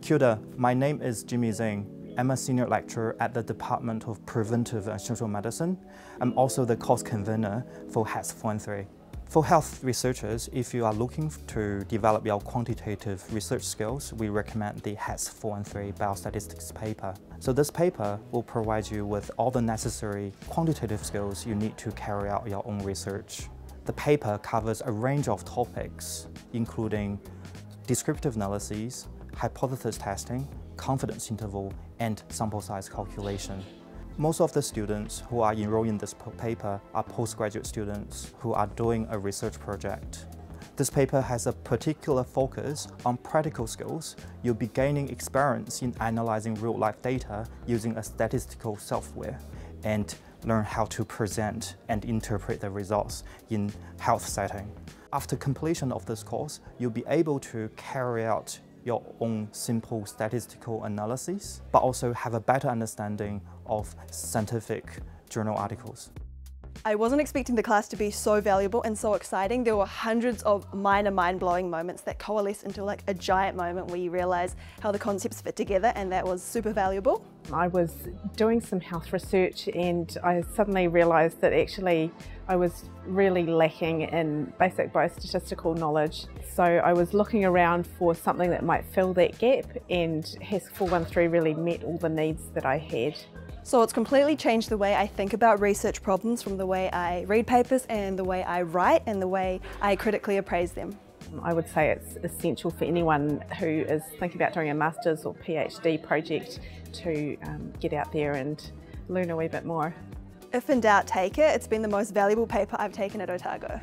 Kia ora, my name is Jimmy Zhang. I'm a senior lecturer at the Department of Preventive and Social Medicine. I'm also the course convener for HASC 413. For health researchers, if you are looking to develop your quantitative research skills, we recommend the HASC 413 biostatistics paper. So this paper will provide you with all the necessary quantitative skills you need to carry out your own research. The paper covers a range of topics, including descriptive analyses, hypothesis testing, confidence interval, and sample size calculation. Most of the students who are enrolled in this paper are postgraduate students who are doing a research project. This paper has a particular focus on practical skills. You'll be gaining experience in analyzing real-life data using a statistical software and learn how to present and interpret the results in health setting. After completion of this course, you'll be able to carry out your own simple statistical analysis, but also have a better understanding of scientific journal articles. I wasn't expecting the class to be so valuable and so exciting. There were hundreds of minor mind-blowing moments that coalesce into like a giant moment where you realise how the concepts fit together and that was super valuable. I was doing some health research and I suddenly realised that actually I was really lacking in basic biostatistical knowledge. So I was looking around for something that might fill that gap and HASC 413 really met all the needs that I had. So it's completely changed the way I think about research problems from the way I read papers and the way I write and the way I critically appraise them. I would say it's essential for anyone who is thinking about doing a master's or PhD project to um, get out there and learn a wee bit more. If in doubt, take it. It's been the most valuable paper I've taken at Otago.